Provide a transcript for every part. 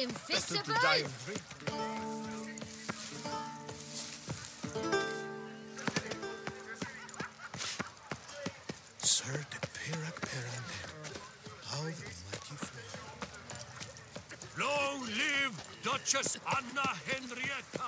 Am I Better invisible? to die of drink. Sir de Pirac Perande, how the mighty flow. Long live Duchess Anna Henrietta!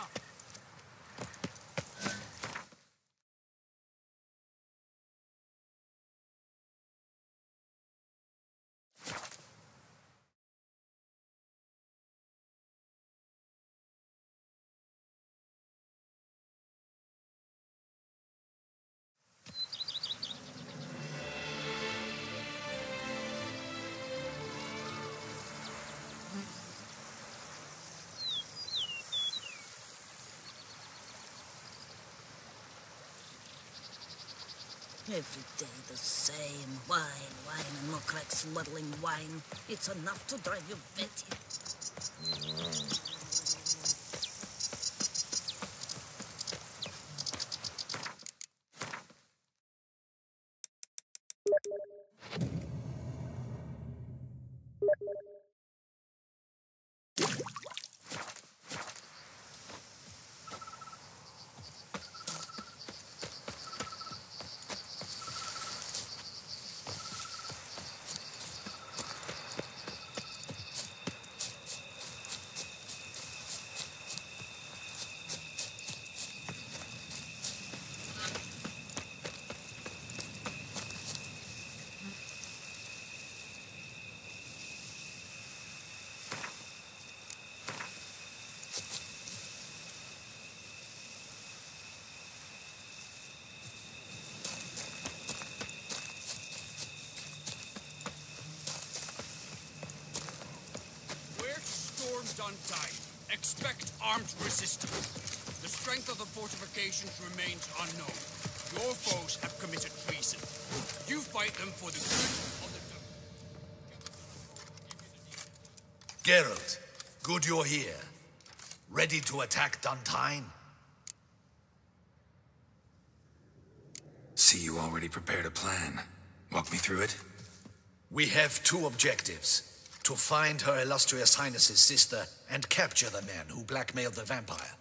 Every day the same. Wine, wine, and more crack smuggling wine. It's enough to drive you batty. Where to storm Dun Tynne, expect armed resistance. The strength of the fortifications remains unknown. Your foes have committed treason. You fight them for the good of the... Geralt, good you're here. Ready to attack Dun Tynne? See you already prepared a plan. Walk me through it. We have two objectives. To find her illustrious highness's sister and capture the man who blackmailed the vampire.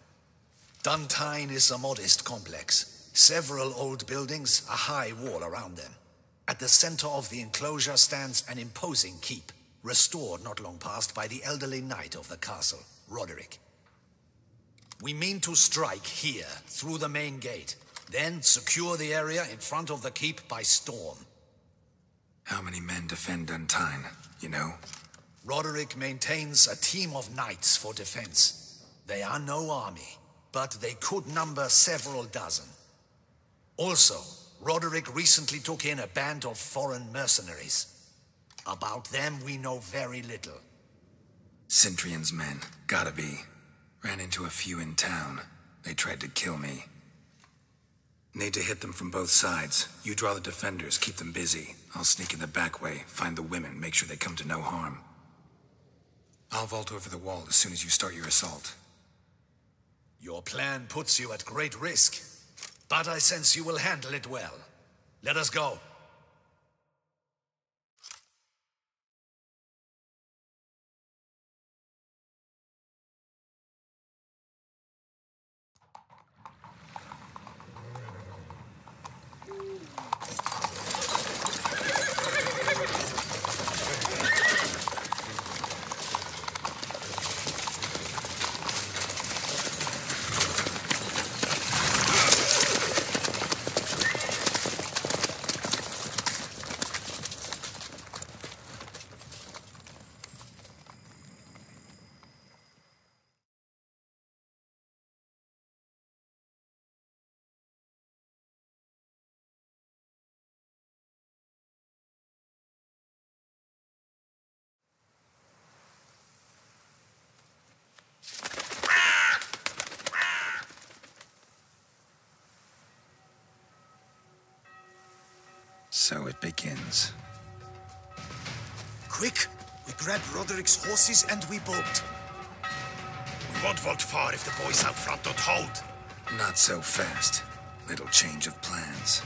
Dun Tynne is a modest complex. Several old buildings, a high wall around them. At the center of the enclosure stands an imposing keep, restored not long past by the elderly knight of the castle, Roderick. We mean to strike here, through the main gate, then secure the area in front of the keep by storm. How many men defend Dun Tynne, you know? Roderick maintains a team of knights for defense. They are no army, but they could number several dozen. Also, Roderick recently took in a band of foreign mercenaries. About them, we know very little. Centrion's men, gotta be. Ran into a few in town. They tried to kill me. Need to hit them from both sides. You draw the defenders, keep them busy. I'll sneak in the back way, find the women, make sure they come to no harm. I'll vault over the wall as soon as you start your assault. Your plan puts you at great risk, but I sense you will handle it well. Let us go. So it begins. Quick! We grab Roderick's horses and we bolt. We won't vault far if the boys out front don't hold. Not so fast. Little change of plans.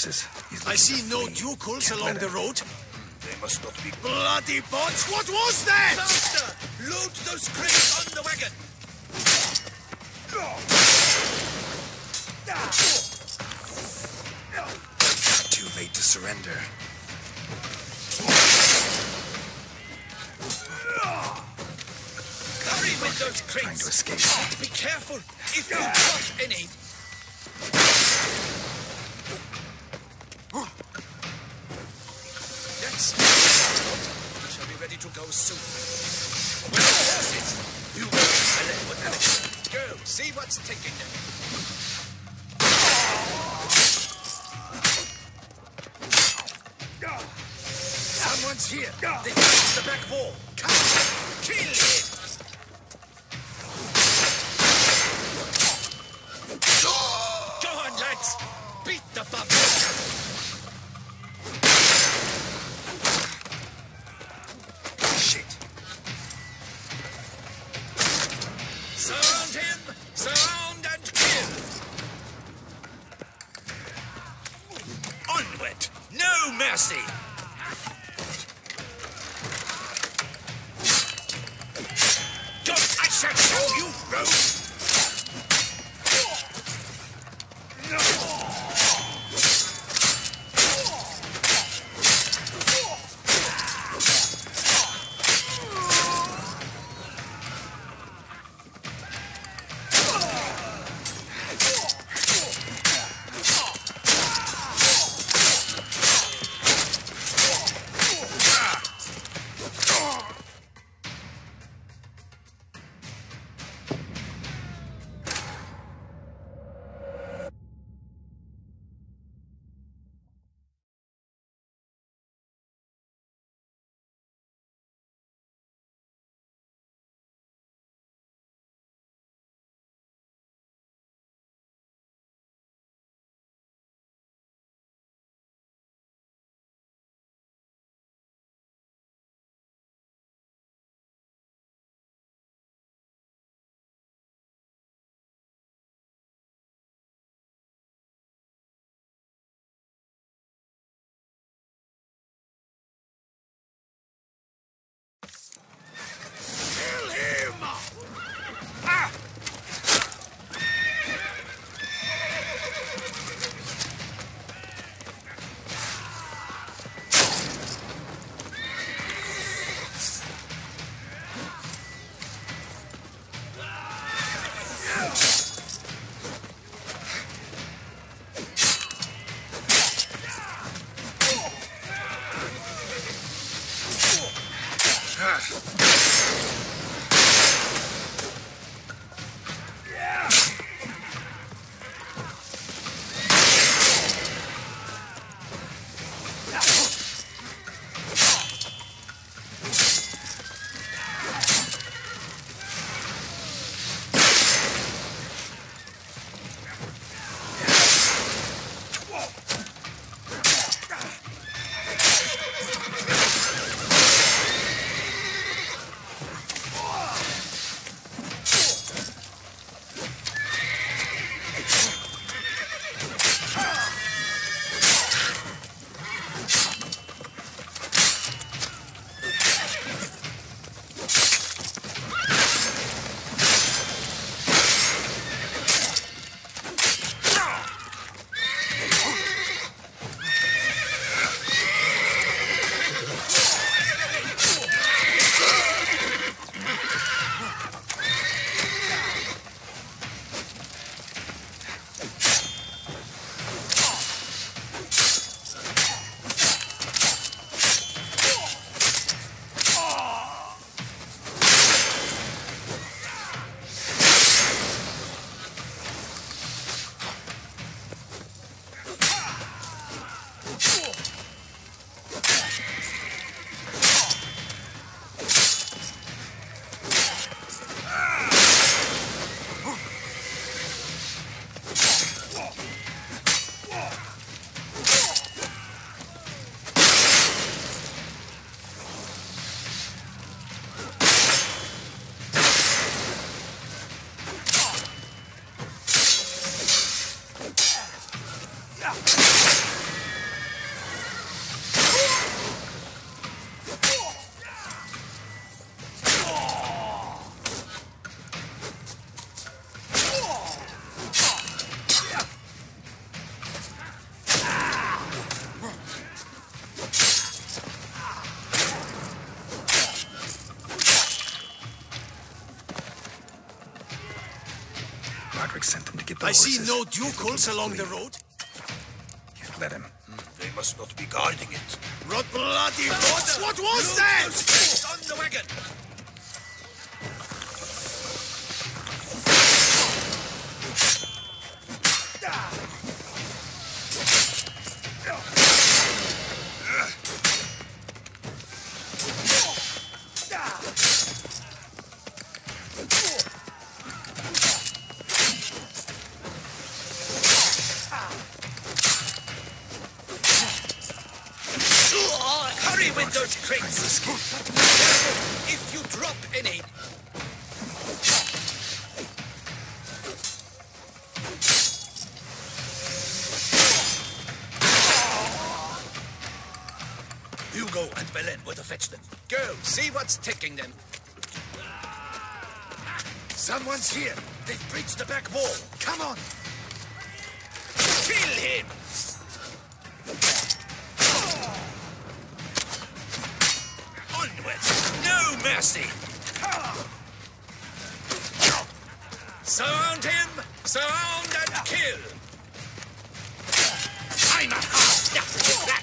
Horses. He's I see no flee. ducals along the road. They must not be bloody bots. What was that? Faster! Load those crates on the wagon! Too late to surrender. Hurry with those Trying to escape. Be careful if you drop any. Go soon. The horses? You go, Silent, what else? Go, see what's taking them. Someone's here. They touched the back wall. Come, You, rogue! Ah. I horses. see no ducals along the road. Let him. They must not be guarding it. What bloody? What was that? On the wagon! Onward! No mercy! Surround him! Surround and kill! I'm a half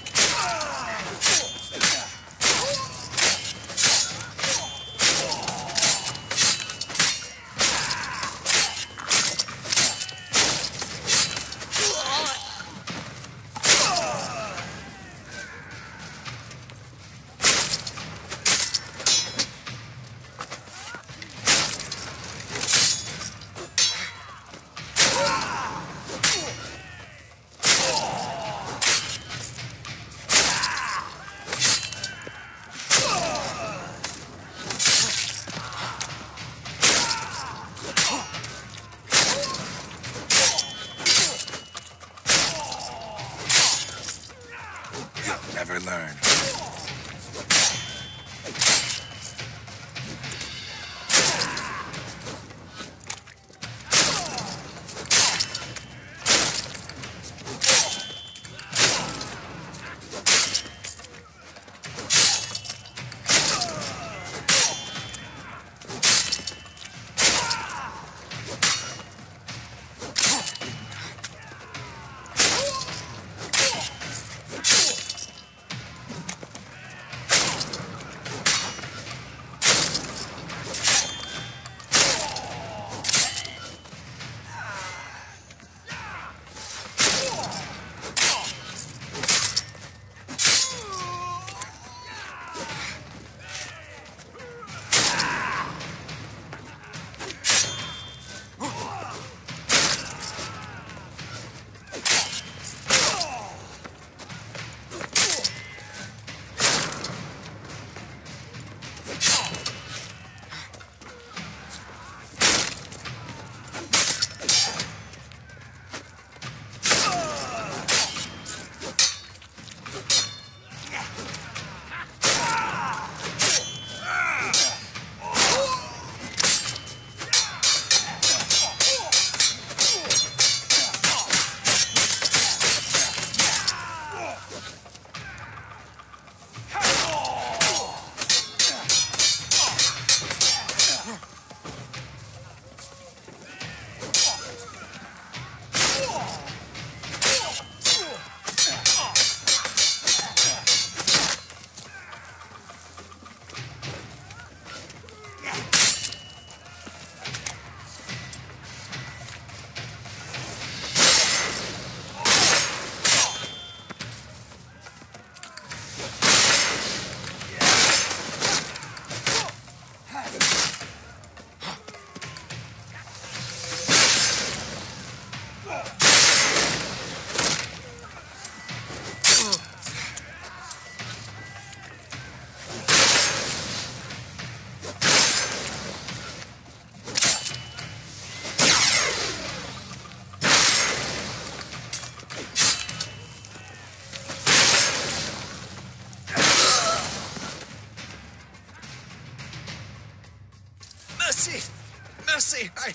Mercy! I...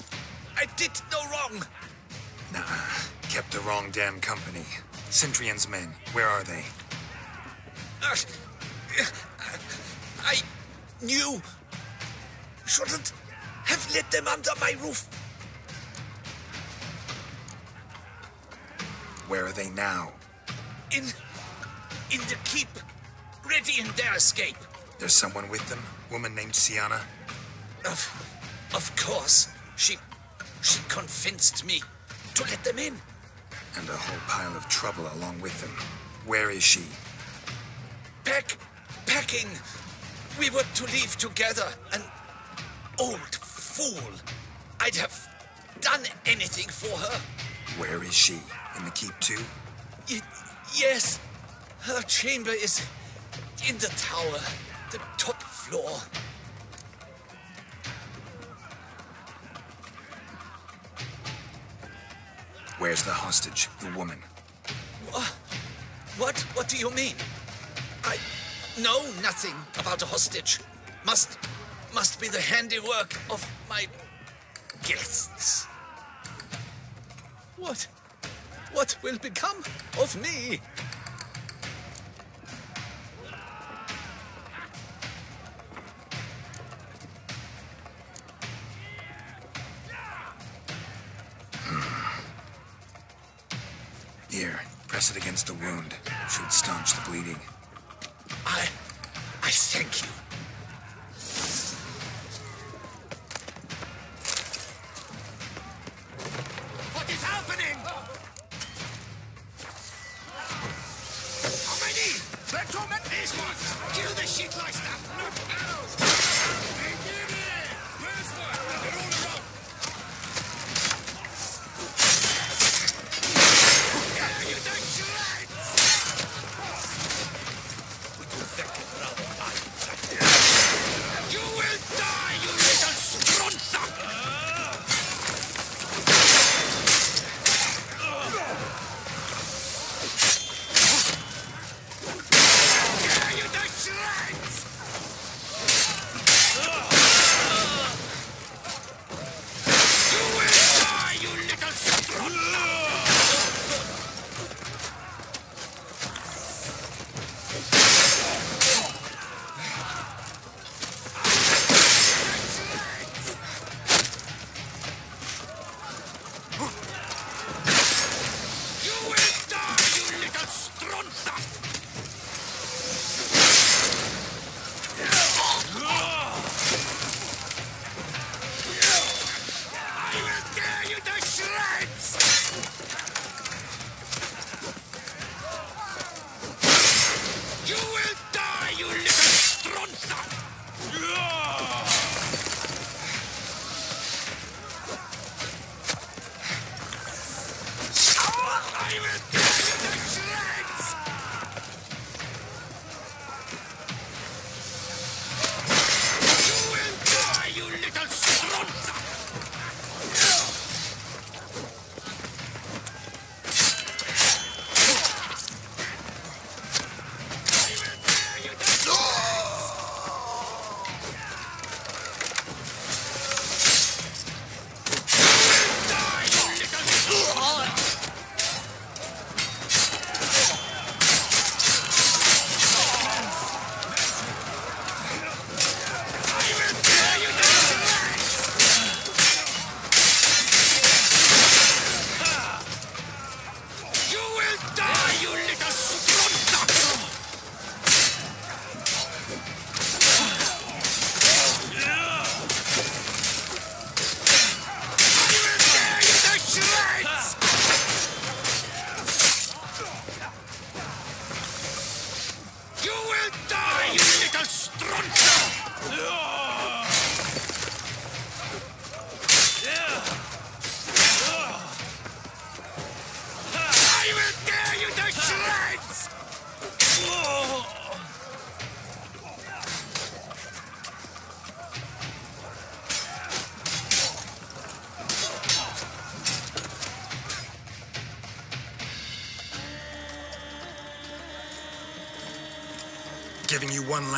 I did no wrong! Nah, kept the wrong damn company. Centrion's men, where are they? Uh, I knew... Shouldn't have let them under my roof. Where are they now? In. in the keep. Ready in their escape. There's someone with them? Woman named Syanna? Of. Of course. She. she convinced me to let them in. And a whole pile of trouble along with them. Where is she? Pack. packing. We were to leave together. An old fool. I'd have done anything for her. Where is she? In the keep too? Y- yes. Her chamber is in the tower, the top floor. Where's the hostage, the woman? What? What do you mean? I know nothing about a hostage. Must must be the handiwork of my guests. What? What will become of me? Here, press it against the wound. Should staunch the bleeding. I I thank you.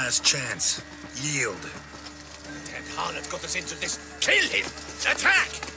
Last chance. Yield. That harlot got us into this. Kill him! Attack!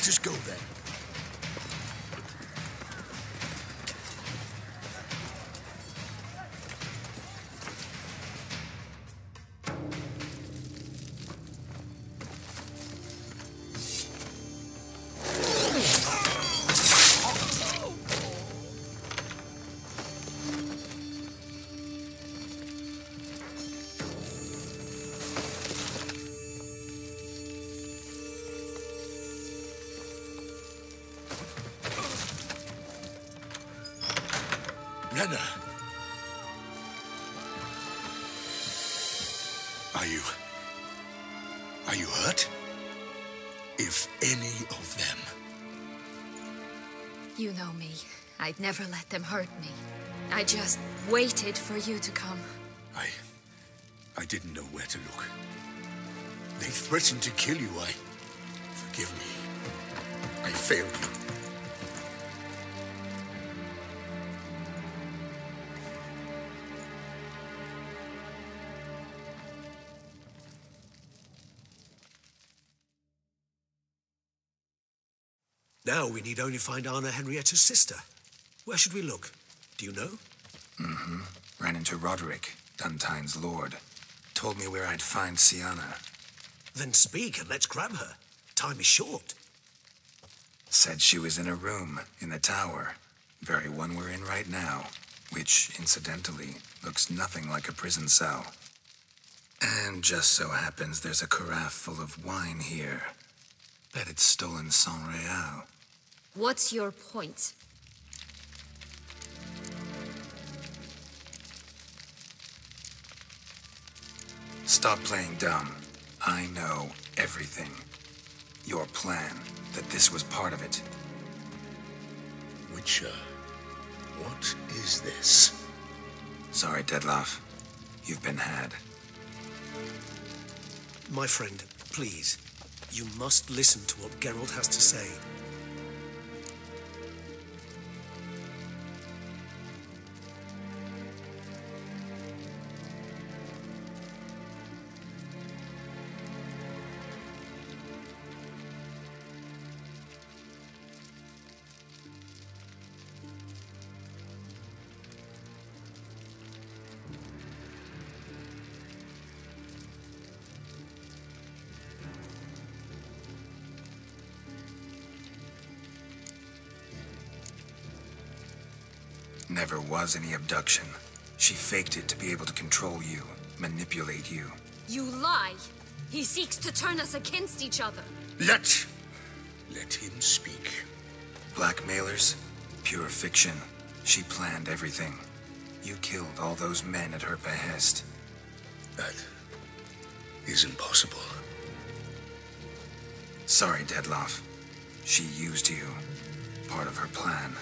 Let us go then. Renner. Are you... Are you hurt? If any of them... You know me. I'd never let them hurt me. I just waited for you to come. I... I didn't know where to look. They threatened to kill you. I... Forgive me. I failed you. Now we need only find Anna Henrietta's sister. Where should we look? Do you know? Mm-hmm. Ran into Roderick, Dun Tynne's lord. Told me where I'd find Syanna. Then speak and let's grab her. Time is short. Said she was in a room in the tower. Very one we're in right now. Which, incidentally, looks nothing like a prison cell. And just so happens there's a carafe full of wine here. Bet it's stolen San Real. What's your point? Stop playing dumb. I know everything. Your plan, that this was part of it. Witcher, what is this? Sorry, Dettlaff. You've been had. My friend, please. You must listen to what Geralt has to say. Was any abduction. She faked it to be able to control you, manipulate you. You lie! He seeks to turn us against each other. Let... let him speak. Blackmailers? Pure fiction. She planned everything. You killed all those men at her behest. That is impossible. Sorry, Dettlaff. She used you. Part of her plan.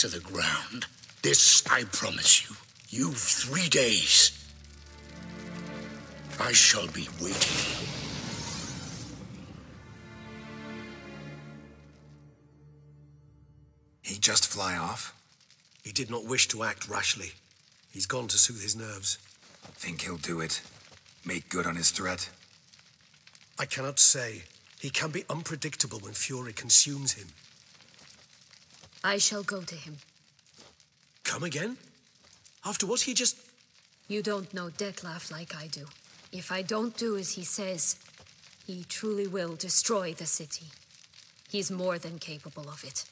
To the ground. This I promise you. You've three days. I shall be waiting. He just fly off? He did not wish to act rashly. He's gone to soothe his nerves. Think he'll do it? Make good on his threat? I cannot say. He can be unpredictable when fury consumes him. I shall go to him. Come again? After what he just... You don't know Dettlaff like I do. If I don't do as he says, he truly will destroy the city. He's more than capable of it.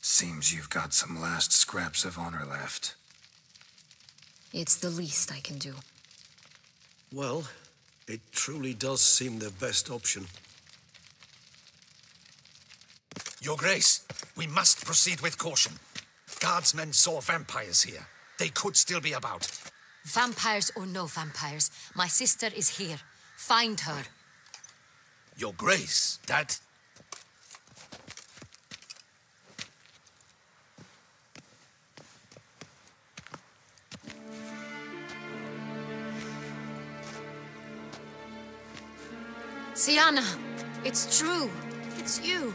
Seems you've got some last scraps of honor left. It's the least I can do. Well, it truly does seem the best option. Your Grace, we must proceed with caution. Guardsmen saw vampires here. They could still be about. Vampires or no vampires, my sister is here. Find her. Your Grace, that... Syanna, it's true. It's you.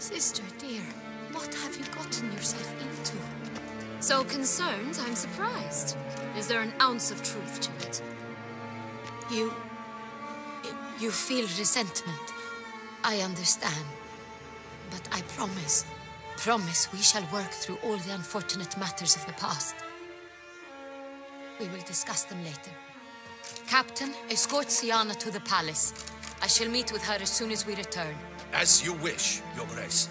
Sister, dear, what have you gotten yourself into? So concerned, I'm surprised. Is there an ounce of truth to it? You. You feel resentment. I understand. But I promise, promise we shall work through all the unfortunate matters of the past. We will discuss them later. Captain, escort Syanna to the palace. I shall meet with her as soon as we return. As you wish, Your Grace.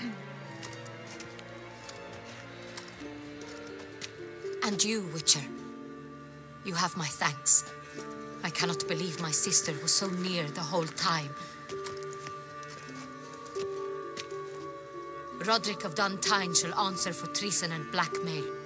And you, Witcher. You have my thanks. I cannot believe my sister was so near the whole time. Roderick of Dun Tynne shall answer for treason and blackmail.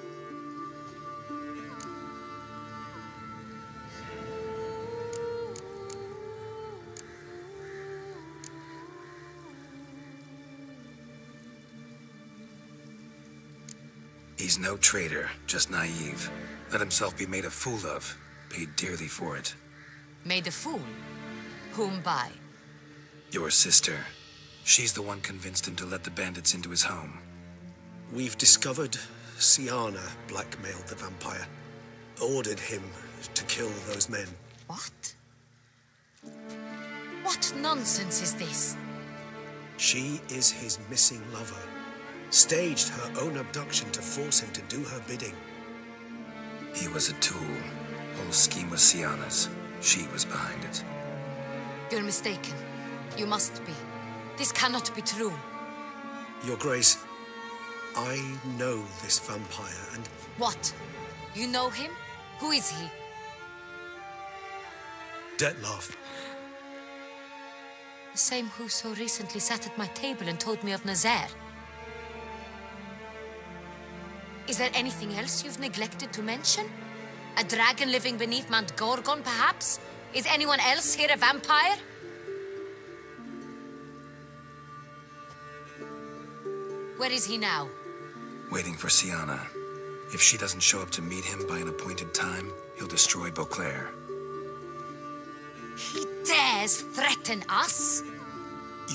He's no traitor, just naive. Let himself be made a fool of. Paid dearly for it. Made a fool? Whom by? Your sister. She's the one convinced him to let the bandits into his home. We've discovered Syanna blackmailed the vampire. Ordered him to kill those men. What? What nonsense is this? She is his missing lover. Staged her own abduction to force him to do her bidding. He was a tool. Whole scheme was Syanna's. She was behind it. You're mistaken. You must be. This cannot be true. Your Grace, I know this vampire and What? You know him? Who is he? Dettlaff. The same who so recently sat at my table and told me of Nazaire. Is there anything else you've neglected to mention? A dragon living beneath Mount Gorgon, perhaps? Is anyone else here a vampire? Where is he now? waiting for Syanna. If she doesn't show up to meet him by an appointed time, he'll destroy Beauclair. He dares threaten us?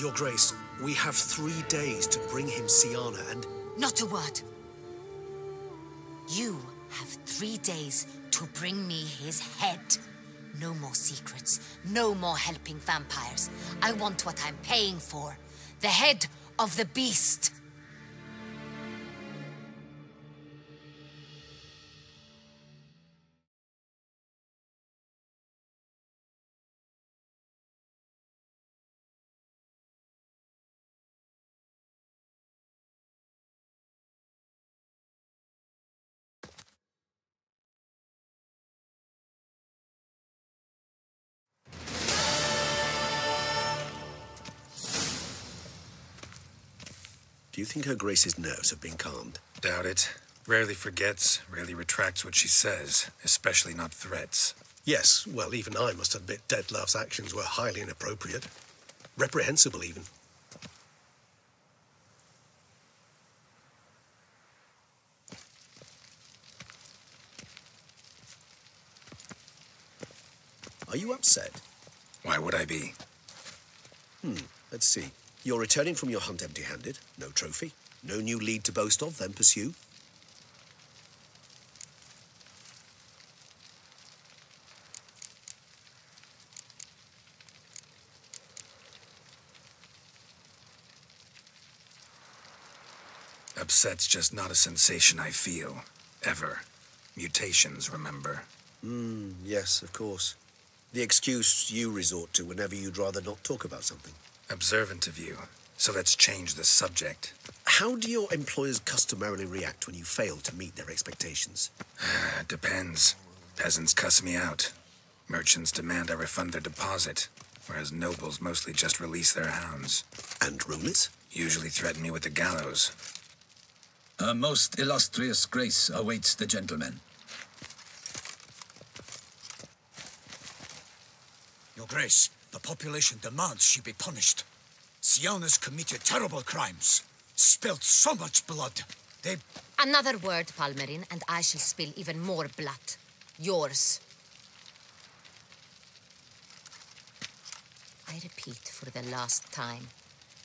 Your Grace, we have three days to bring him Syanna and... Not a word. You have three days to bring me his head. No more secrets. No more helping vampires. I want what I'm paying for. The head of the beast. Do you think Her Grace's nerves have been calmed? Doubt it. Rarely forgets, rarely retracts what she says, especially not threats. Yes, well, even I must admit Dettlaff's actions were highly inappropriate. Reprehensible, even. Are you upset? Why would I be? Hmm, let's see. You're returning from your hunt empty-handed. No trophy. No new lead to boast of, then pursue. Upset's just not a sensation I feel. Ever. Mutations, remember? Hmm, yes, of course. The excuse you resort to whenever you'd rather not talk about something. Observant of you. So let's change the subject. How do your employers customarily react when you fail to meet their expectations? Depends. Peasants cuss me out. Merchants demand I refund their deposit, whereas nobles mostly just release their hounds. And rulers? Usually threaten me with the gallows. Her most illustrious grace awaits the gentleman. Your Grace, the population demands she be punished. Syanna's committed terrible crimes, spilt so much blood. They Another word, Palmerin, and I shall spill even more blood. Yours. I repeat for the last time.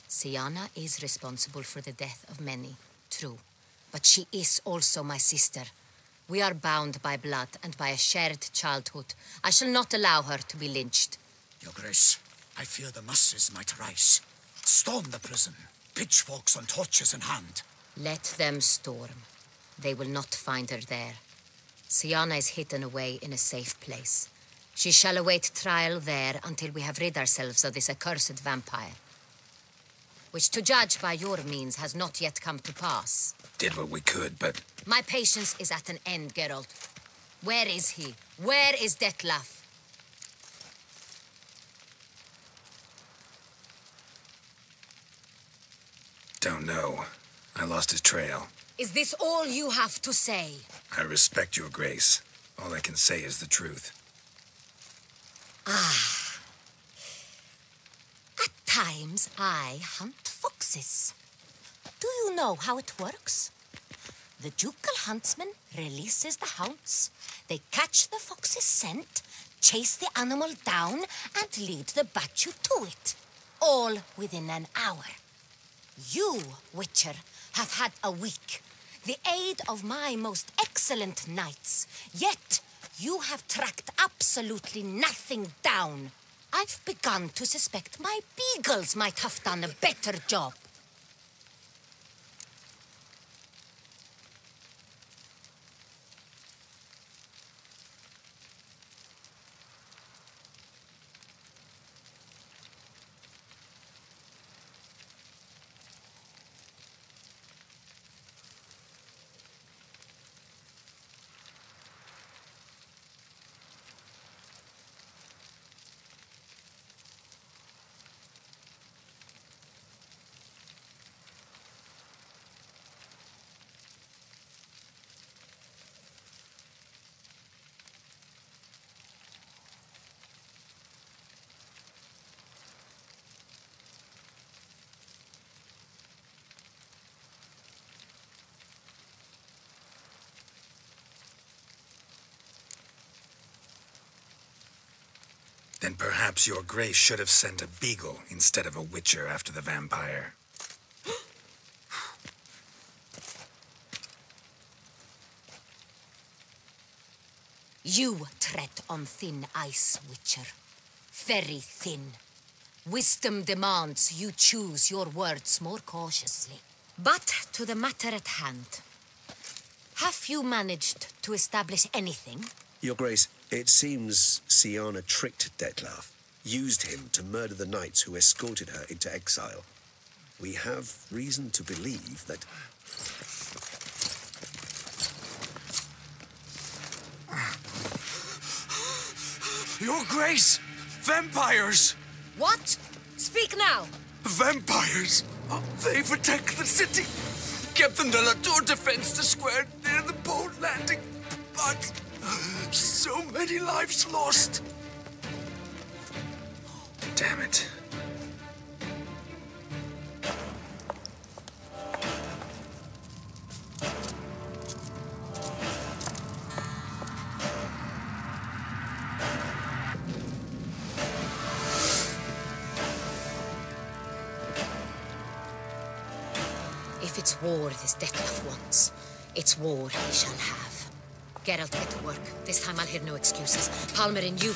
Syanna is responsible for the death of many, true. But she is also my sister. We are bound by blood and by a shared childhood. I shall not allow her to be lynched. Your Grace, I fear the masses might rise. Storm the prison, pitchforks and torches in hand. Let them storm. They will not find her there. Syanna is hidden away in a safe place. She shall await trial there until we have rid ourselves of this accursed vampire. Which, to judge by your means, has not yet come to pass. Did what we could, but My patience is at an end, Geralt. Where is he? Where is Dettlaff? Don't know. I lost his trail. Is this all you have to say? I respect your grace. All I can say is the truth. Ah. At times, I hunt foxes. Do you know how it works? The ducal huntsman releases the hounds. They catch the fox's scent, chase the animal down, and lead the Bachu to it. All within an hour. You, Witcher, have had a week. The aid of my most excellent knights. Yet, you have tracked absolutely nothing down. I've begun to suspect my beagles might have done a better job. Then perhaps your grace should have sent a beagle instead of a witcher after the vampire. You tread on thin ice, Witcher. Very thin. Wisdom demands you choose your words more cautiously. But to the matter at hand. Have you managed to establish anything? Your Grace, it seems Syanna tricked Dettlaff, used him to murder the knights who escorted her into exile. We have reason to believe that Your Grace! Vampires! What? Speak now! Vampires! Uh, they've attacked the city! Captain de la Tour defends the square near the boat landing, but so many lives lost. Damn it. If it's war this Dettlaff wants, it's war he shall have. Geralt, get to work. This time I'll hear no excuses. Palmer and you...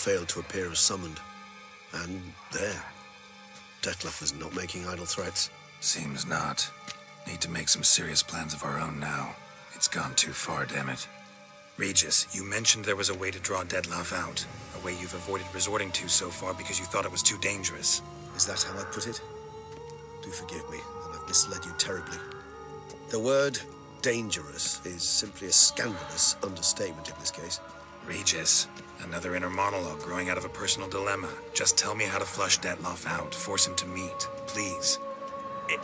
failed to appear as summoned. And there. Dettlaff was not making idle threats. Seems not. Need to make some serious plans of our own now. It's gone too far, damn it. Regis, you mentioned there was a way to draw Dettlaff out. A way you've avoided resorting to so far because you thought it was too dangerous. Is that how I put it? Do forgive me that I've misled you terribly. The word dangerous is simply a scandalous understatement in this case. Regis, another inner monologue growing out of a personal dilemma. Just tell me how to flush Dettlaff out. Force him to meet, please.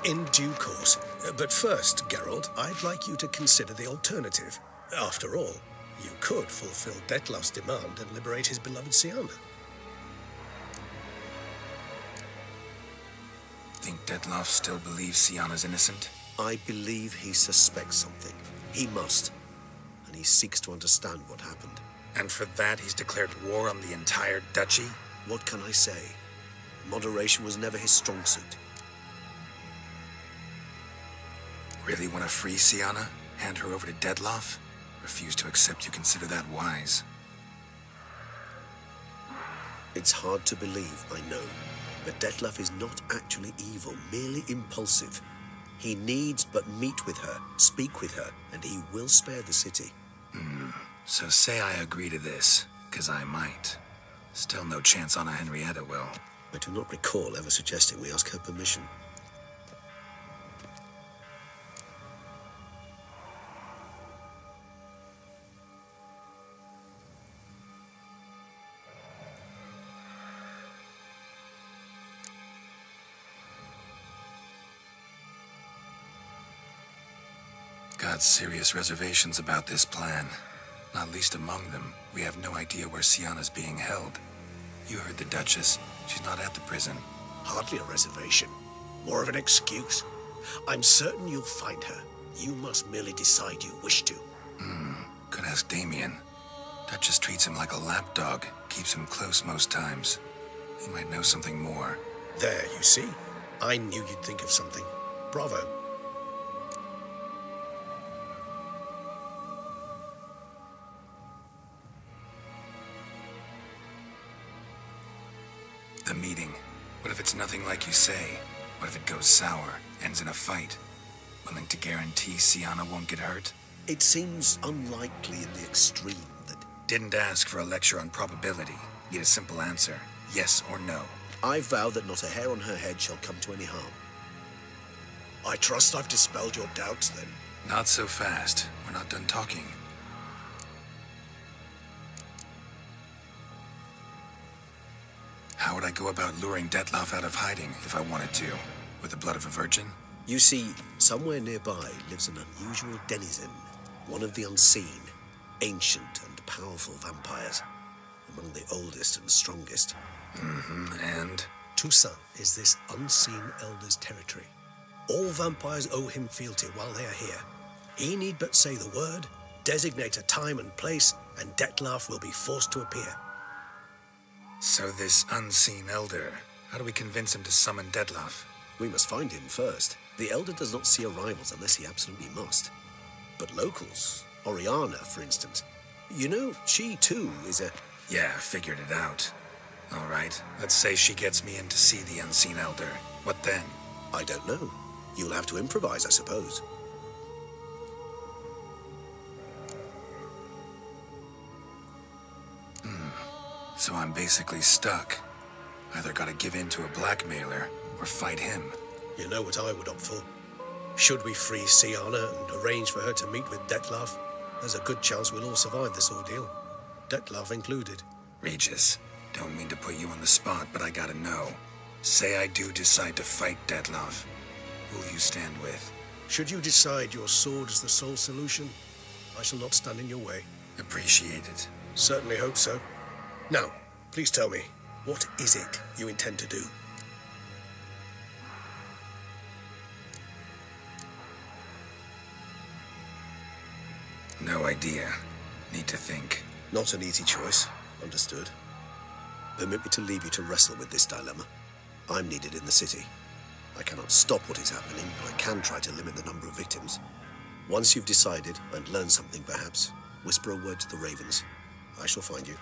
In due course. Uh, But first, Geralt, I'd like you to consider the alternative. After all, you could fulfill Dettlaff's demand and liberate his beloved Syanna. Think Dettlaff still believes Syanna's innocent? I believe he suspects something. He must. And he seeks to understand what happened. And for that, he's declared war on the entire duchy? What can I say? Moderation was never his strong suit. Really want to free Syanna? Hand her over to Dettlaff? Refuse to accept you consider that wise. It's hard to believe, I know. But Dettlaff is not actually evil, merely impulsive. He needs but meet with her, speak with her, and he will spare the city. Hmm. So say I agree to this, because I might. Still no chance Anna Henrietta will. I do not recall ever suggesting we ask her permission. Got serious reservations about this plan. Not least among them, we have no idea where Syanna's being held. You heard the Duchess. She's not at the prison. Hardly a reservation. More of an excuse. I'm certain you'll find her. You must merely decide you wish to. Hmm. Could ask Damien. Duchess treats him like a lapdog, keeps him close most times. He might know something more. There, you see? I knew you'd think of something. Bravo. The meeting. What if it's nothing like you say? What if it goes sour, ends in a fight? Willing to guarantee Syanna won't get hurt? It seems unlikely in the extreme that Didn't ask for a lecture on probability. Need a simple answer. Yes or no. I vow that not a hair on her head shall come to any harm. I trust I've dispelled your doubts then. Not so fast. We're not done talking. How would I go about luring Dettlaff out of hiding if I wanted to? With the blood of a virgin? You see, somewhere nearby lives an unusual denizen, one of the unseen, ancient and powerful vampires, among the oldest and strongest. Mm-hmm. And? Toussaint is this unseen elder's territory. All vampires owe him fealty while they are here. He need but say the word, designate a time and place, and Dettlaff will be forced to appear. So this unseen elder, how do we convince him to summon Dettlaff? We must find him first. The Elder does not see arrivals unless he absolutely must. But locals, Oriana, for instance, you know, she too is a. Yeah, figured it out. All right, let's say she gets me in to see the unseen elder. What then? I don't know. You'll have to improvise, I suppose. So I'm basically stuck. Either gotta give in to a blackmailer or fight him. You know what I would opt for. Should we free Syanna and arrange for her to meet with Dettlaff, there's a good chance we'll all survive this ordeal. Dettlaff included. Regis, don't mean to put you on the spot, but I gotta know. Say I do decide to fight Dettlaff. Who'll you stand with? Should you decide your sword is the sole solution, I shall not stand in your way. Appreciate it. Certainly hope so. Now, please tell me, what is it you intend to do? No idea. Need to think. Not an easy choice. Understood. Permit me to leave you to wrestle with this dilemma. I'm needed in the city. I cannot stop what is happening, but I can try to limit the number of victims. Once you've decided and learned something, perhaps, whisper a word to the ravens. I shall find you.